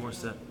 more set.